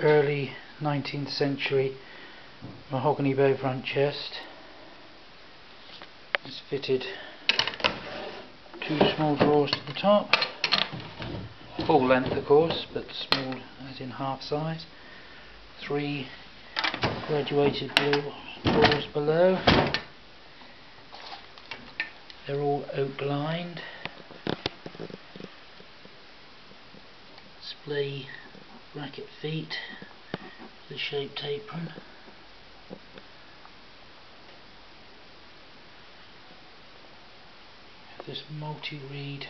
early 19th century mahogany bow front chest. It's fitted two small drawers to the top, full length of course, but small as in half size. Three graduated blue drawers below. They're all oak lined. Display bracket feet, the shaped apron. This multi-reed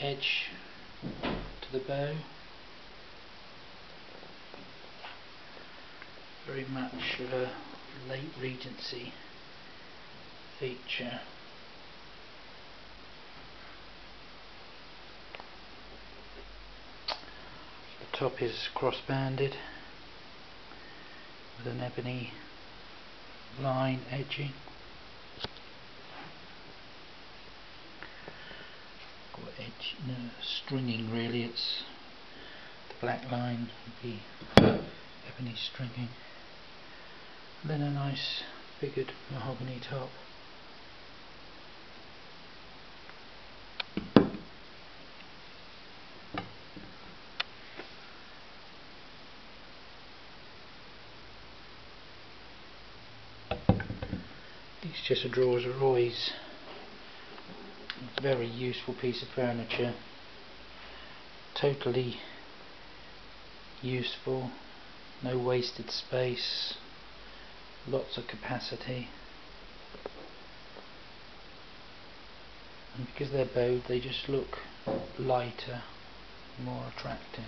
edge to the bow. Very much of a late Regency feature. Top is cross-banded with an ebony line edging. Got edge, no, stringing really, it's the black line would be ebony stringing. And then a nice figured mahogany top. Chests of drawers are always very useful piece of furniture. Totally useful, no wasted space, lots of capacity. And because they're bowed they just look lighter, more attractive.